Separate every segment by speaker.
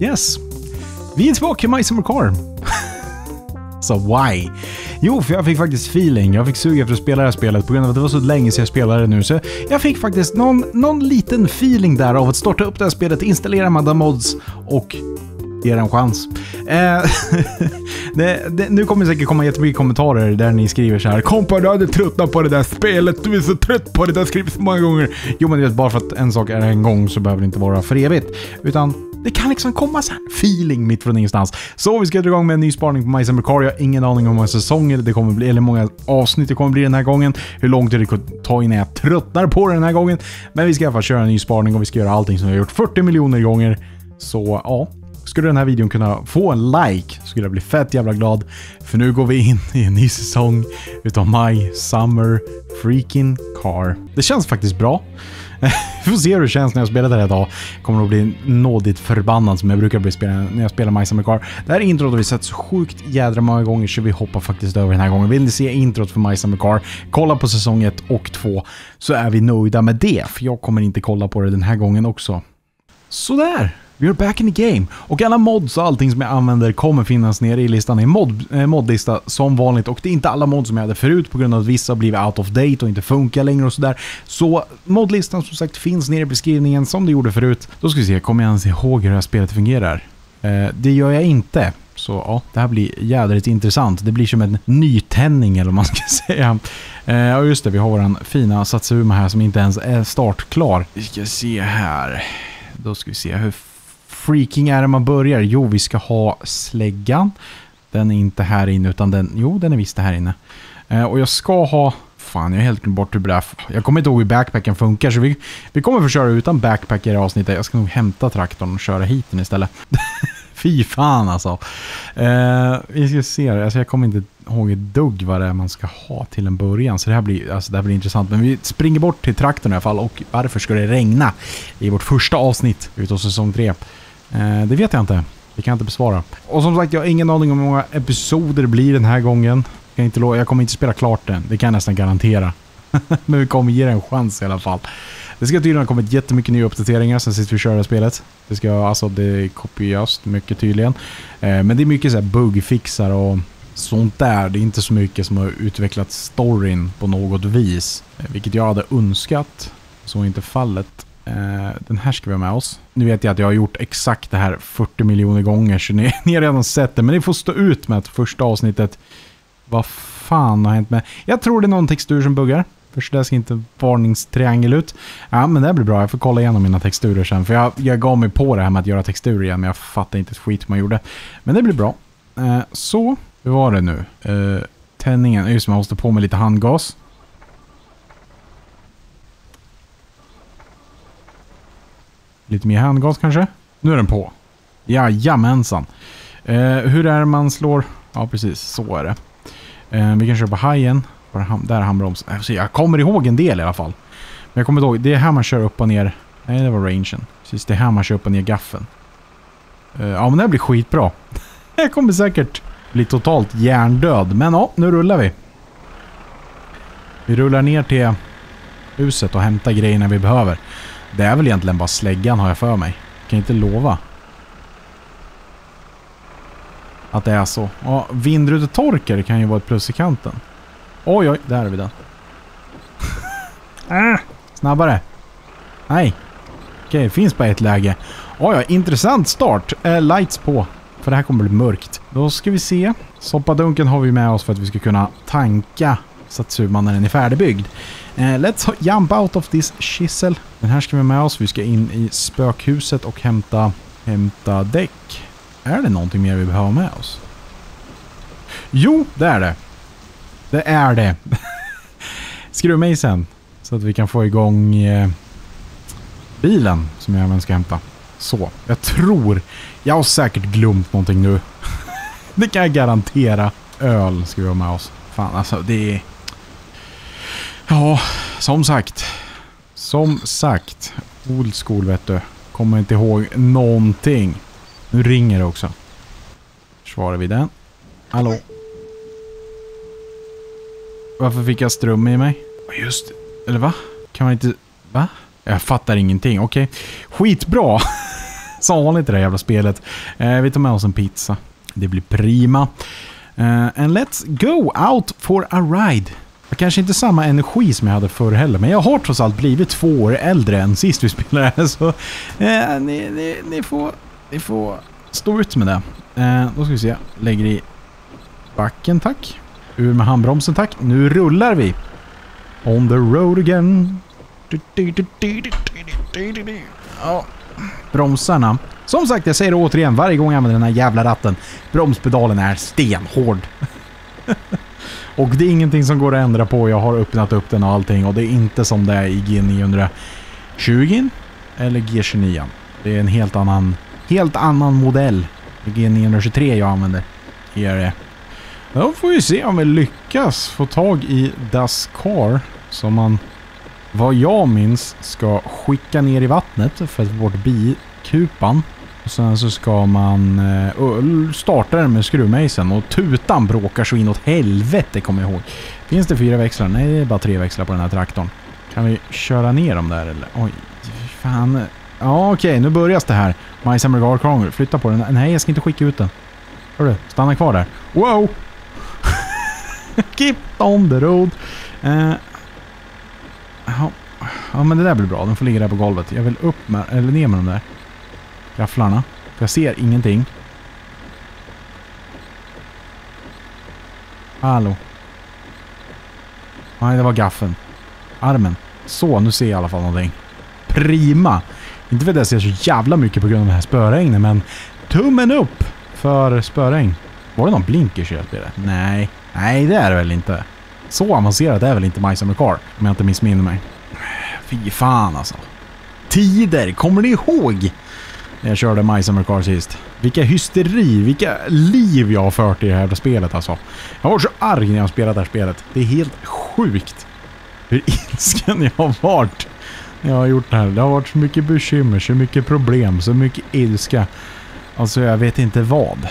Speaker 1: Yes. Vi är tillbaka i My Summer Car. Så why? Jo, för jag fick faktiskt feeling. Jag fick suga efter att spela det här spelet på grund av att det var så länge sedan jag spelade det nu. Så jag fick faktiskt någon, någon liten feeling där av att starta upp det här spelet, installera Madda Mods och ge det en chans. Eh, det, det, nu kommer det säkert komma jättemycket kommentarer där ni skriver så här Kompa, du hade tröttnat på det där spelet. Du är så trött på det. Det har skrivits så många gånger. Jo, men du vet, bara för att en sak är en gång så behöver det inte vara för evigt. Utan det kan liksom komma så här feeling mitt från ingenstans. Så vi ska dra igång med en ny spaning på My Summer Car. Jag har ingen aning om hur många säsonger det kommer bli, eller hur många avsnitt det kommer bli den här gången. Hur lång tid det kommer ta innan jag tröttnar på det den här gången. Men vi ska i alla fall köra en ny spaning och vi ska göra allting som vi har gjort 40 miljoner gånger. Så ja, skulle den här videon kunna få en like skulle jag bli fett jävla glad. För nu går vi in i en ny säsong utav My Summer Freaking Car. Det känns faktiskt bra. Vi får se hur det känns när jag spelar det här idag. Kommer att bli nådigt förbannad som jag brukar bli när jag spelar My Summer Car. Det här introt har vi sett så sjukt jädra många gånger så vi hoppar faktiskt över den här gången. Vill ni se introt för My Summer Car, kolla på säsong 1 och 2 så är vi nöjda med det. För jag kommer inte kolla på det den här gången också. Sådär! We're back in the game. Och alla mods och allting som jag använder kommer finnas nere i listan i mod, eh, modlista som vanligt. Och det är inte alla mods som jag hade förut på grund av att vissa har blivit out of date och inte funkar längre och sådär. Så modlistan som sagt finns nere i beskrivningen som det gjorde förut. Då ska vi se, kommer jag ens ihåg hur det här spelet fungerar? Eh, det gör jag inte. Så ja, det här blir jädrigt intressant. Det blir som en nytändning eller vad man ska säga. Eh, ja just det, vi har våran fina Satsuma här som inte ens är startklar. Vi ska se här. Då ska vi se hur freaking är det man börjar? Jo, vi ska ha släggan. Den är inte här inne utan den, jo den är visst här inne. Eh, och jag ska ha, fan jag har helt glömt bort hur det är. Jag kommer inte ihåg hur backpacken funkar så vi, vi kommer få köra utan backpack i det här avsnittet. Jag ska nog hämta traktorn och köra hit den istället. Fy fan alltså. Eh, vi ska se, alltså jag kommer inte ihåg ett dugg vad det är man ska ha till en början. Så det här blir, alltså det här blir intressant. Men vi springer bort till traktorn i alla fall. Och varför ska det regna i vårt första avsnitt utav säsong 3? Eh, det vet jag inte. Det kan jag inte besvara. Och som sagt, jag har ingen aning om hur många episoder det blir den här gången. Jag, kan inte jag kommer inte spela klart den. Det kan jag nästan garantera. Men vi kommer ge det en chans i alla fall. Det ska tydligen ha kommit jättemycket nya uppdateringar sen sist vi körde spelet. Det ska alltså, det är kopiöst mycket tydligen. Eh, men det är mycket så här bugfixar och sånt där. Det är inte så mycket som har utvecklat storyn på något vis. Eh, vilket jag hade önskat. Så är inte fallet. Eh, den här ska vi ha med oss. Nu vet jag att jag har gjort exakt det här 40 miljoner gånger så ni, ni har redan sett det. Men ni får stå ut med att första avsnittet... Vad fan har hänt med... Jag tror det är någon textur som buggar. För så där ser inte varningstriangel ut. Ja, men det blir bra. Jag får kolla igenom mina texturer sen. För jag, jag gav mig på det här med att göra texturer igen. Men jag fattar inte ett skit man gjorde. Men det blir bra. Eh, så, hur var det nu? Eh, tändningen. Just man måste på med lite handgas. Lite mer handgas kanske? Nu är den på. Jajamensan. Eh, hur är det man slår? Ja, precis. Så är det. Eh, vi kan köra på hajen. Där är handbromsen. Jag kommer ihåg en del i alla fall. Men jag kommer ihåg, det är här man kör upp och ner. Nej, det var rangen. Precis, det är här man kör upp och ner gaffeln. Eh, ja, men det här blir skitbra. jag kommer säkert bli totalt hjärndöd. Men ja, nu rullar vi. Vi rullar ner till huset och hämtar grejerna vi behöver. Det är väl egentligen bara släggan har jag för mig. Kan inte lova. Att det är så. Ja, vindrutetorkare kan ju vara ett plus i kanten. Oj, oj, där är vi den. ah, snabbare. Nej. Okej, det finns bara ett läge. Oj, ja, intressant start. Eh, lights på. För det här kommer bli mörkt. Då ska vi se. Soppadunken har vi med oss för att vi ska kunna tanka Satsuma när den är färdigbyggd. Eh, let's jump out of this chisel. Den här ska vi med oss. Vi ska in i spökhuset och hämta, hämta däck. Är det någonting mer vi behöver med oss? Jo, det är det. Det är det. Skruvmejseln. Så att vi kan få igång eh, bilen som jag även ska hämta. Så, jag tror... Jag har säkert glömt någonting nu. det kan jag garantera. Öl ska vi ha med oss. Fan alltså, det är... Ja, som sagt. Som sagt. Old school vet du. Kommer inte ihåg någonting. Nu ringer det också. Svarar vi den. Hallå? Varför fick jag ström i mig? Just Eller va? Kan man inte... Va? Jag fattar ingenting. Okej. Okay. Skitbra! Som vanligt i det här jävla spelet. Eh, vi tar med oss en pizza. Det blir prima. Uh, and let's go out for a ride. Kanske inte samma energi som jag hade förr heller, men jag har trots allt blivit två år äldre än sist vi spelade. Så eh, ni, ni, ni, får, ni får stå ut med det. Eh, då ska vi se. Lägger i backen, tack. Ur med handbromsen, tack. Nu rullar vi. On the road again. Ja, bromsarna. Som sagt, jag säger det återigen varje gång jag använder den här jävla ratten. Bromspedalen är stenhård. och det är ingenting som går att ändra på. Jag har öppnat upp den och allting. Och det är inte som det är i G920 eller G29. Det är en helt annan, helt annan modell. G923 jag använder. Är det. Då får vi se om vi lyckas få tag i Das Car. Som man, vad jag minns, ska skicka ner i vattnet för att få bort bikupan. Och sen så ska man eh, uh, starta den med skruvmejseln och tutan bråkar så inåt helvete kommer jag ihåg. Finns det fyra växlar? Nej, det är bara tre växlar på den här traktorn. Kan vi köra ner dem där eller? Oj, fan. Ja, okej, okay, nu börjas det här. My Summer Flytta på den. Nej, jag ska inte skicka ut den. Hörru, stanna kvar där. Wow! Keep on the road. Uh, ja, men det där blir bra. Den får ligga där på golvet. Jag vill upp med, eller ner med den där gafflarna. För jag ser ingenting. Hallå. Nej, det var gaffeln. Armen. Så, nu ser jag i alla fall någonting. Prima! Inte för att jag ser så jävla mycket på grund av den här spöregnen, men tummen upp för spöregn. Var det någon blinkers i det? Nej. Nej, det är det väl inte. Så avancerat är väl inte My Summer Car, om jag inte missminner mig. Fy fan alltså. Tider, kommer ni ihåg? När jag körde My Summer Car sist. Vilka hysteri, vilka liv jag har fört i det här spelet alltså. Jag var så arg när jag spelat det här spelet. Det är helt sjukt hur ilsken jag har varit när jag har gjort det här. Det har varit så mycket bekymmer, så mycket problem, så mycket ilska. Alltså jag vet inte vad.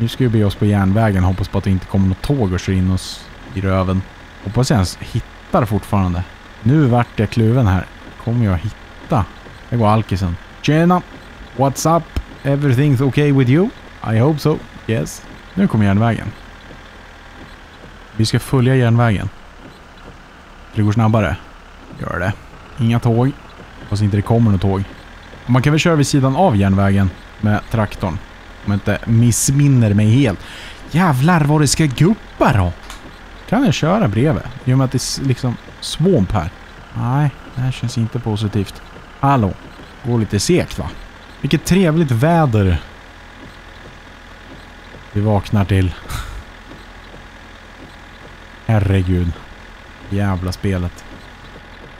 Speaker 1: Nu ska vi be oss på järnvägen. Hoppas på att det inte kommer något tåg och kör in oss i röven. Hoppas jag ens hittar fortfarande. Nu vart jag kluven här. Kommer jag hitta? Det går alkisen. Tjena! What's up? Everything's okay with you? I hope so. Yes. Nu kommer järnvägen. Vi ska följa järnvägen. Det går snabbare. Gör det. Inga tåg. Fast inte det kommer något tåg. Man kan väl köra vid sidan av järnvägen med traktorn. Om jag inte missminner mig helt. Jävlar vad det ska guppa då! Kan jag köra bredvid? I och med att det är liksom swamp här. Nej, det här känns inte positivt. Hallå? Går lite segt va? Vilket trevligt väder. Vi vaknar till. Herregud. Jävla spelet.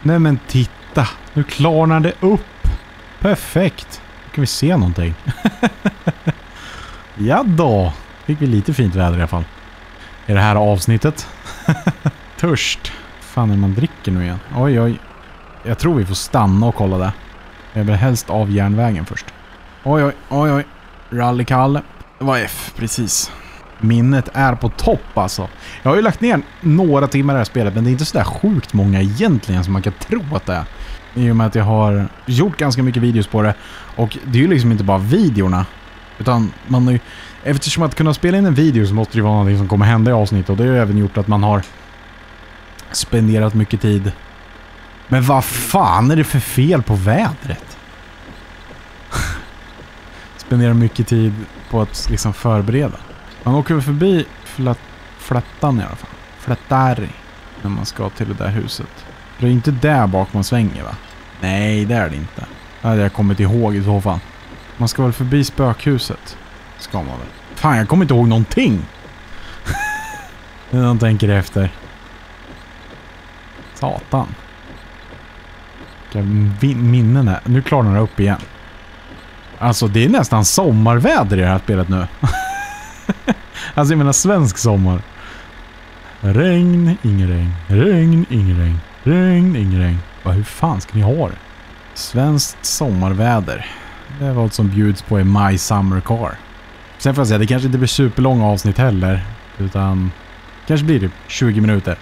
Speaker 1: Nej men titta. Nu klarnar det upp. Perfekt. Nu kan vi se någonting. ja då. Fick vi lite fint väder i alla fall. I det här avsnittet. Törst. fan är man dricker nu igen? Oj oj. Jag tror vi får stanna och kolla det. Jag vill helst av järnvägen först. Oj, oj, oj, oj. Rallykalle. Det var F, precis. Minnet är på topp alltså. Jag har ju lagt ner några timmar i det här spelet, men det är inte sådär sjukt många egentligen som man kan tro att det är. I och med att jag har gjort ganska mycket videos på det. Och det är ju liksom inte bara videorna. Utan man har ju... Eftersom att kunna spela in en video så måste det ju vara någonting som kommer hända i avsnittet. Och det har ju även gjort att man har spenderat mycket tid men vad fan är det för fel på vädret? Spenderar mycket tid på att liksom förbereda. Man åker förbi flätt, Flättan i alla fall. Flättari. När man ska till det där huset. Det är inte där bak man svänger va? Nej, det är det inte. Det hade jag kommit ihåg i så fall. Man ska väl förbi spökhuset? Ska man väl? Fan, jag kommer inte ihåg någonting! När man tänker efter. Satan. Vilka minnen är. Nu klarnar det upp igen. Alltså det är nästan sommarväder i det här spelet nu. alltså jag menar svensk sommar. Regn, ingen regn. Regn, ingen regn. Regn, ingen regn. Va, hur fan ska ni ha det? Svenskt sommarväder. Det är vad som bjuds på i My Summer Car. Sen får jag säga, det kanske inte blir superlånga avsnitt heller. Utan kanske blir det 20 minuter.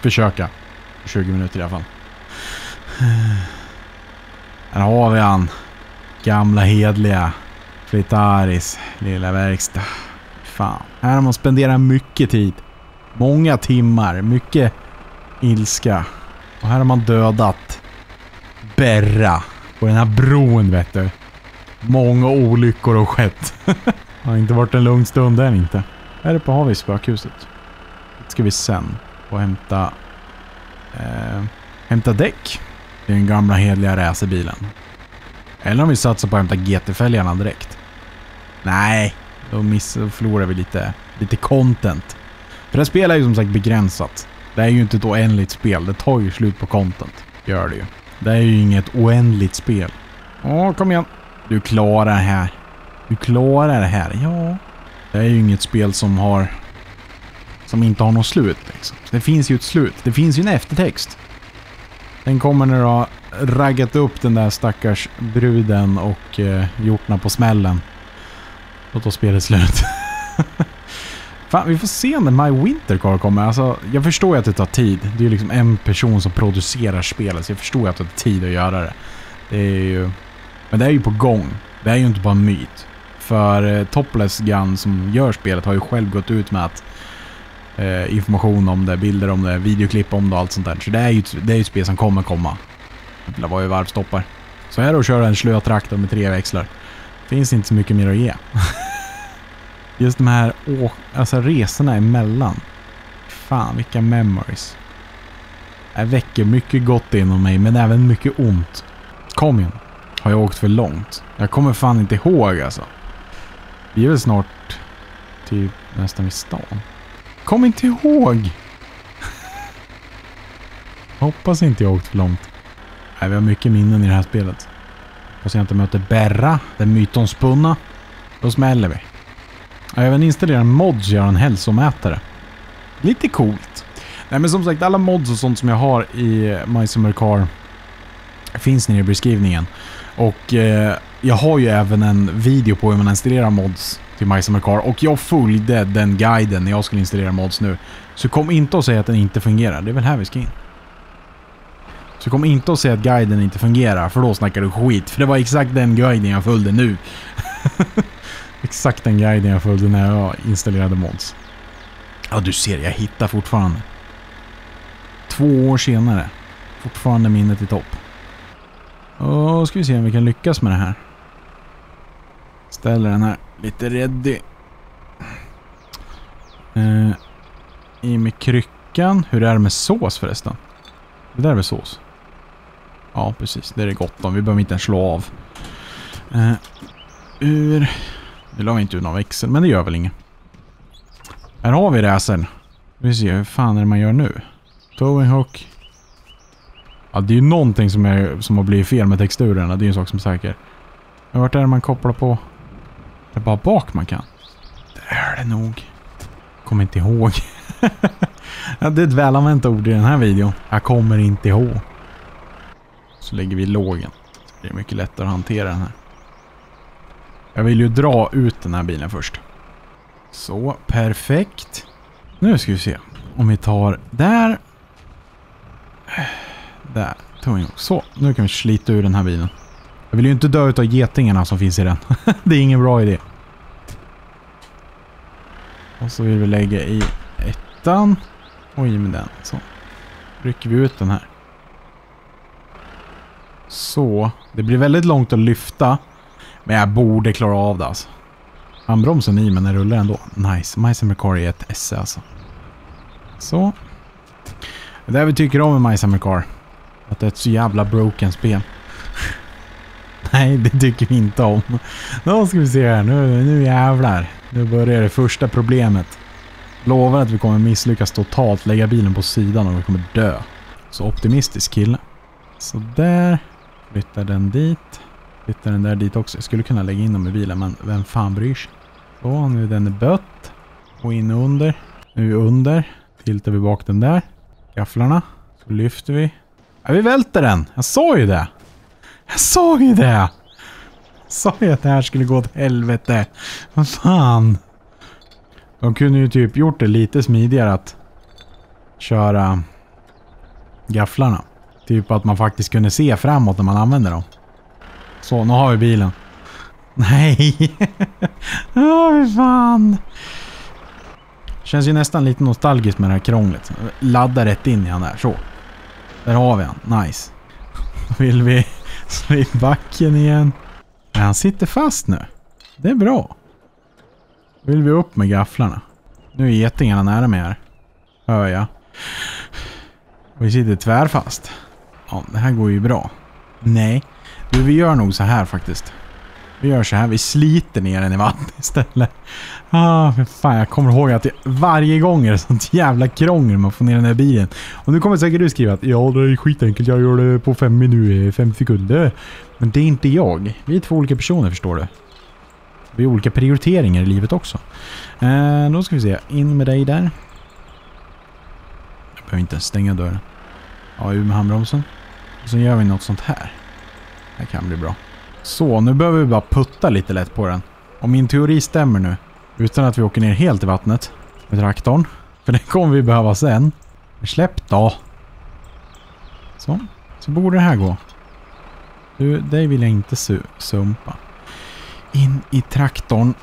Speaker 1: Försöka. 20 minuter i alla fall. Här har vi han. Gamla hedliga Flitaris lilla verkstad. Fan, här har man spenderat mycket tid. Många timmar, mycket ilska. Och här har man dödat Berra på den här bron vet du. Många olyckor har skett. det har inte varit en lugn stund än inte. Här uppe har vi spökhuset. Det ska vi sen och hämta... Eh, hämta däck. Det är den gamla hedliga racerbilen. Eller om vi satsar på att hämta GT-fälgarna direkt. Nej, då, miss, då förlorar vi lite, lite content. För det här spelet är ju som sagt begränsat. Det är ju inte ett oändligt spel. Det tar ju slut på content. Gör det ju. Det är ju inget oändligt spel. Åh, kom igen. Du klarar det här. Du klarar det här. Ja. Det är ju inget spel som har... Som inte har något slut liksom. Det finns ju ett slut. Det finns ju en eftertext. Den kommer när du har raggat upp den där stackars bruden och eh, gjortna på smällen. Då tar spelet slut. Fan, vi får se när My Winter Car kommer. Alltså, jag förstår ju att det tar tid. Det är ju liksom en person som producerar spelet, så jag förstår ju att det tar tid att göra det. Det är ju... Men det är ju på gång. Det är ju inte bara en myt. För eh, Topless Gun som gör spelet har ju själv gått ut med att eh, information om det, bilder om det, videoklipp om det och allt sånt där. Så det är ju det är ett spel som kommer komma. Det var ju varvstoppar. Så här att köra en slö traktor med tre växlar. Finns inte så mycket mer att ge. Just de här alltså resorna emellan. Fan vilka memories. Det väcker mycket gott inom mig men även mycket ont. Kom igen. Har jag åkt för långt? Jag kommer fan inte ihåg alltså. Vi är väl snart typ nästan vid stan. Kom inte ihåg! Hoppas inte jag åkt för långt. Nej, vi har mycket minnen i det här spelet. Hoppas jag inte möter Berra, den mytomspunna. Då smäller vi. Jag har även installerat en mods gör en hälsomätare. Lite coolt. Nej men som sagt, alla mods och sånt som jag har i My Summer Car finns nere i beskrivningen. Och eh, jag har ju även en video på hur man installerar mods till My Summer Car och jag följde den guiden när jag skulle installera mods nu. Så kom inte och säg att den inte fungerar. Det är väl här vi ska in. Så kom inte och säg att guiden inte fungerar för då snackar du skit. För det var exakt den guiden jag följde nu. exakt den guiden jag följde när jag installerade mods. Ja, du ser, jag hittar fortfarande. Två år senare. Fortfarande minnet i topp. Och ska vi se om vi kan lyckas med det här. Ställer den här lite ready. Eh, I med kryckan. Hur är det med sås förresten? Det där är väl sås? Ja, precis. Det är det gott om. Vi behöver inte ens slå av. Uh, ur... Det la vi inte ur någon växel, men det gör väl inget. Här har vi räsen. Vi ser, hur fan är det man gör nu? Towing hook. Ja, det är ju någonting som, är, som har blivit fel med texturerna. Det är ju en sak som är säker. Men vart är det man kopplar på? Det är bara bak man kan. Det är det nog. Kommer inte ihåg. ja, det är ett välanvänt ord i den här videon. Jag kommer inte ihåg. Så lägger vi lågen. det är mycket lättare att hantera den här. Jag vill ju dra ut den här bilen först. Så, perfekt. Nu ska vi se. Om vi tar där. Där. Så, nu kan vi slita ur den här bilen. Jag vill ju inte dö av getingarna som finns i den. det är ingen bra idé. Och så vill vi lägga i ettan. Och i med den. Så. Rycker vi ut den här. Så. Det blir väldigt långt att lyfta. Men jag borde klara av det alltså. Handbromsen i men den rullar ändå. Nice. Mice Car är ett esse alltså. Så. Det är det vi tycker om med My Car. Att det är ett så jävla broken spel. Nej, det tycker vi inte om. Då ska vi se här. Nu, nu jävlar. Nu börjar det första problemet. Lovar att vi kommer misslyckas totalt. Lägga bilen på sidan och vi kommer dö. Så optimistisk kille. Så där. Flyttar den dit. Flyttar den där dit också. Jag skulle kunna lägga in dem i bilen men vem fan bryr sig? Så, nu är den bött. Och in under. Nu under. Tiltar vi bak den där. Gafflarna. Så lyfter vi. Ja, vi välter den. Jag sa ju det. Jag sa ju det. Jag sa ju att det här skulle gå åt helvete. Vad fan. De kunde ju typ gjort det lite smidigare att köra gafflarna. Typ att man faktiskt kunde se framåt när man använde dem. Så, nu har vi bilen. Nej! Åh, fy fan! Känns ju nästan lite nostalgiskt med det här krånglet. Ladda rätt in i han där, så. Där har vi han, nice. Då Vill vi slå i backen igen? Men han sitter fast nu. Det är bra. Då Vill vi upp med gafflarna? Nu är getingarna nära mig här. Hör jag. Och vi sitter tvärfast. Ja, det här går ju bra. Nej. Du, vi gör nog så här faktiskt. Vi gör så här, vi sliter ner den i vattnet istället. Ah, för fan, jag kommer ihåg att det varje gång är det sånt jävla krångel med att få ner den här bilen. Och nu kommer säkert du skriva att ja, det är skitenkelt, jag gör det på fem minuter, eh, fem sekunder. Men det är inte jag. Vi är två olika personer, förstår du. Vi har olika prioriteringar i livet också. Eh, då ska vi se, in med dig där. Jag behöver inte stänga dörren. Ja, ur med handbromsen. Och så gör vi något sånt här. Det kan bli bra. Så, nu behöver vi bara putta lite lätt på den. Om min teori stämmer nu, utan att vi åker ner helt i vattnet med traktorn. För det kommer vi behöva sen. Släpp då! Så, så borde det här gå. Du, dig vill jag inte su sumpa. In i traktorn.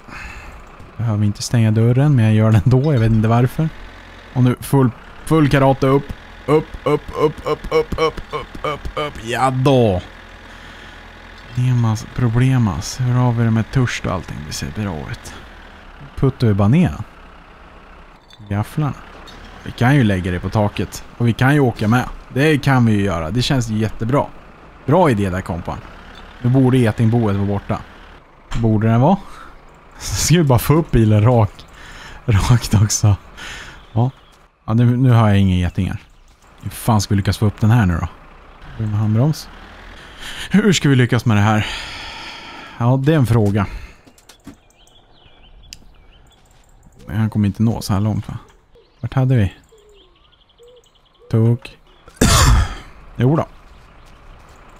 Speaker 1: Behöver inte stänga dörren, men jag gör det ändå. Jag vet inte varför. Och nu full, full karate upp. Upp, upp, upp, upp, upp, upp, upp, upp, upp. Ja då! Nemas problemas. Hur har vi det med törst och allting? Det ser bra ut. Puttar vi bara ner den. Gafflarna. Vi kan ju lägga det på taket. Och vi kan ju åka med. Det kan vi ju göra. Det känns jättebra. Bra idé där kompan. Nu borde getingboet vara borta. Borde den vara? Ska vi bara få upp bilen rak, rakt också. Ja, ja nu, nu har jag inga getingar. Hur fan ska vi lyckas få upp den här nu då? Med handbroms. Hur ska vi lyckas med det här? Ja, det är en fråga. Men han kommer inte nå så här långt va? Vart hade vi? Tok. jo då.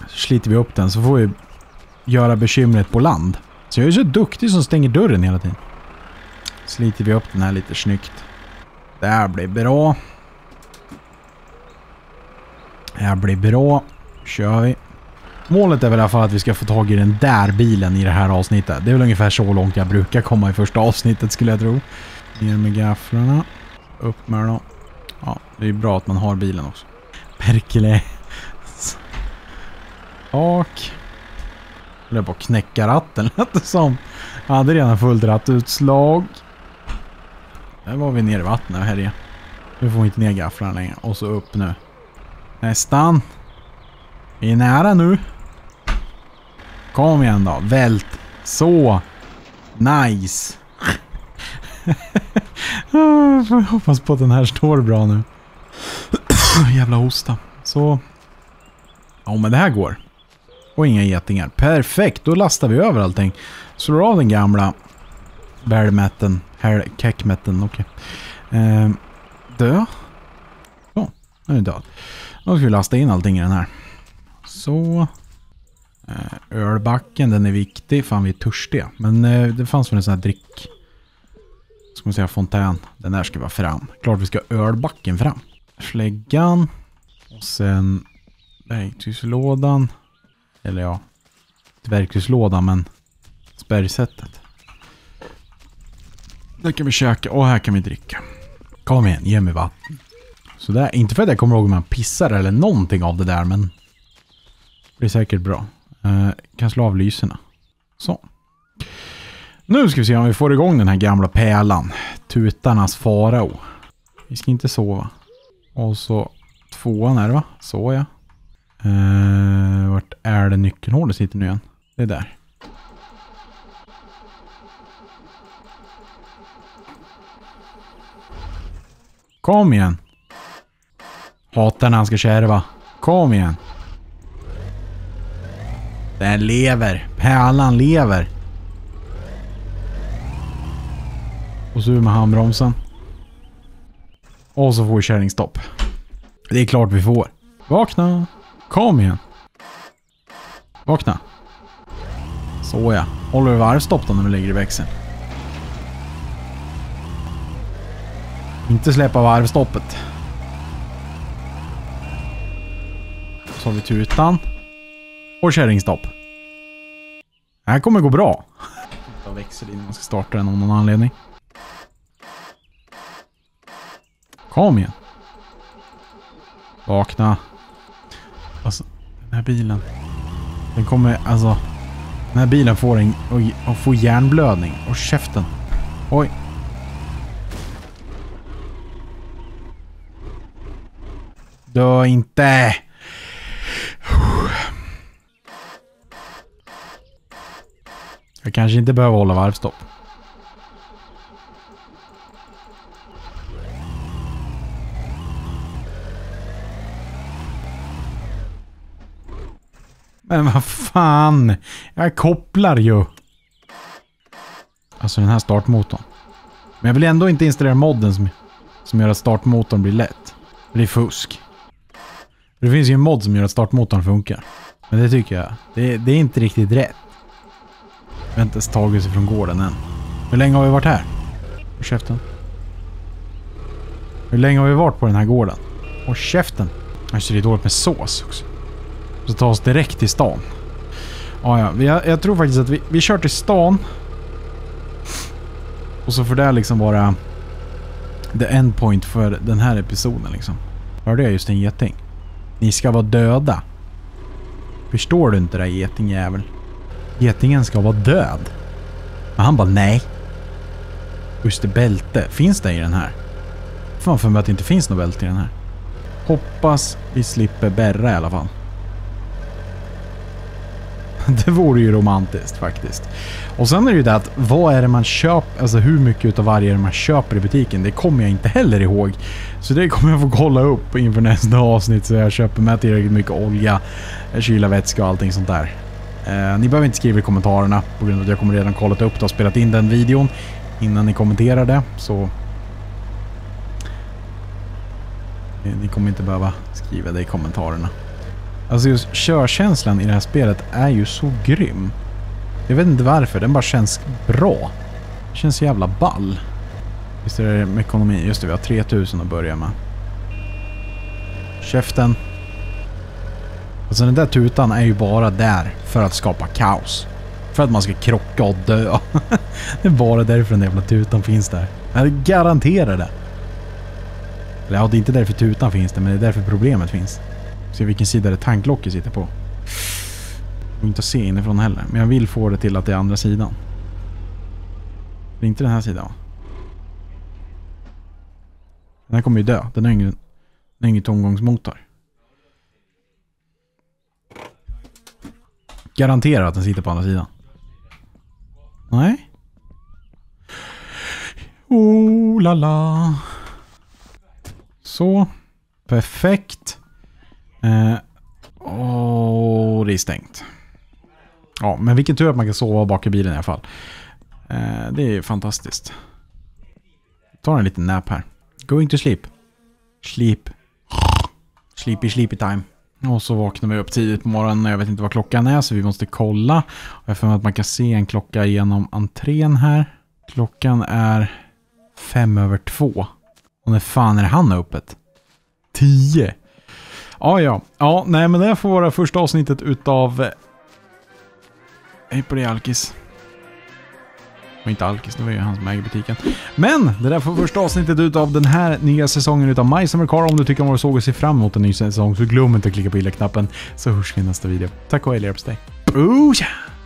Speaker 1: Så sliter vi upp den så får vi göra bekymret på land. Så jag är så duktig som stänger dörren hela tiden. Sliter vi upp den här lite snyggt. Det här blir bra. Det här blir bra. kör vi. Målet är väl i alla fall att vi ska få tag i den där bilen i det här avsnittet. Det är väl ungefär så långt jag brukar komma i första avsnittet skulle jag tro. Ner med gafflarna. Upp med dem. Ja, det är bra att man har bilen också. Perkele. Tak. Jag på att knäcka ratten lät det som. Jag hade redan fullt rattutslag. Där var vi nere i vattnet och härjade. Nu får vi inte ner gafflarna längre. Och så upp nu. Nästan. Vi är nära nu. Kom igen då. Vält. Så. Nice. Jag får hoppas på att den här står bra nu. Jävla hosta. Så. Ja men det här går. Och inga getingar. Perfekt, då lastar vi över allting. Slår av den gamla bärmetten. Keckmetten, okej. Okay. Eh, dö. Så, nu är den död. Då ska vi lasta in allting i den här. Så. Eh, ölbacken, den är viktig. Fan, vi är törstiga. Men eh, det fanns väl en sån här drick... Ska man säga fontän. Den där ska vara fram. Klart vi ska ha ölbacken fram. Släggan. Och sen verktygslådan. Eller ja, inte verktygslådan men spärrsättet. Där kan vi käka och här kan vi dricka. Kom igen, ge mig vatten. Sådär, inte för att jag kommer ihåg om man pissar eller någonting av det där men det blir säkert bra. Eh, kan slå av lyserna. Så. Nu ska vi se om vi får igång den här gamla pärlan. Tutarnas farao. Vi ska inte sova. Och så tvåan är det va? Så ja. Eh, vart är det nyckelhålet sitter nu igen? Det är där. Kom igen. Hatar när han ska kärva. Kom igen. Den lever. Pärlan lever. Och så ur med handbromsen. Och så får vi kärringstopp. Det är klart vi får. Vakna. Kom igen. Vakna. Så ja. Håller du varvstopp då när vi lägger i växeln? Inte släppa varvstoppet. Så har vi tutan. Och kärringstopp. Det här kommer gå bra. Ta växel innan man ska starta den av någon anledning. Kom igen. Vakna. Alltså, den här bilen. Den kommer, alltså. Den här bilen får en, och, och får hjärnblödning. Och käften. Oj. Dö inte! Jag kanske inte behöver hålla varvstopp. Men vad fan! Jag kopplar ju. Alltså den här startmotorn. Men jag vill ändå inte installera modden som, som gör att startmotorn blir lätt. Det är fusk. Det finns ju en mod som gör att startmotorn funkar. Men det tycker jag. Det, det är inte riktigt rätt. Vi har inte ens tagit sig från gården än. Hur länge har vi varit här? Håll käften. Hur länge har vi varit på den här gården? Håll käften. Alltså det är dåligt med sås också. Så ta oss direkt till stan. Ah, ja, jag, jag tror faktiskt att vi, vi kör till stan. Och så får det liksom vara the endpoint för den här episoden liksom. Hörde jag just en geting? Ni ska vara döda. Förstår du inte det getingjävel? Getingen ska vara död. Men han bara nej. Just det, bälte. Finns det i den här? Fan för mig att det inte finns något bälte i den här. Hoppas vi slipper bärra i alla fall. Det vore ju romantiskt faktiskt. Och sen är det ju det att vad är det man köper, alltså hur mycket av varje är det man köper i butiken? Det kommer jag inte heller ihåg. Så det kommer jag få kolla upp inför nästa avsnitt så jag köper med tillräckligt mycket olja, kyla, vätska och allting sånt där. Eh, ni behöver inte skriva i kommentarerna på grund av att jag kommer redan kollat upp det och spelat in den videon innan ni kommenterar det. Så ni kommer inte behöva skriva det i kommentarerna. Alltså just körkänslan i det här spelet är ju så grym. Jag vet inte varför, den bara känns bra. Det känns jävla ball. Visst är det med ekonomi? Just det, vi har 3000 att börja med. Käften. Alltså den där tutan är ju bara där för att skapa kaos. För att man ska krocka och dö. det är bara därför den jävla tutan finns där. Jag garanterar det. Eller ja, det är inte därför tutan finns där, men det är därför problemet finns. Se vilken sida det tanklocket sitter på. Jag går inte att se inifrån heller. Men jag vill få det till att det är andra sidan. Det är inte den här sidan va? Den här kommer ju dö. Den har ingen, den har ingen tomgångsmotor. Garanterar att den sitter på andra sidan. Nej. Oh la la. Så. Perfekt. Eh, och det är stängt. Ja, men vilken tur att man kan sova bak i bilen i alla fall. Eh, det är fantastiskt. Ta en liten nap här. Going to sleep. Sleep. Sleepy, sleepy time. Och så vaknar vi upp tidigt på morgonen. och Jag vet inte vad klockan är så vi måste kolla. Jag får att man kan se en klocka genom entrén här. Klockan är fem över två. Och när fan är det han öppet? Tio. Ja, ja. Ja, nej men det får vara första avsnittet utav... Eh, Hej på dig Alkis var inte Alkis, det var ju han som äger butiken. Men det där får första avsnittet utav den här nya säsongen utav My Summer Car. Om du tycker om vad du såg och ser fram emot en ny säsong så glöm inte att klicka på gilla-knappen så hörs vi i nästa video. Tack och hej, på dig. Booyah!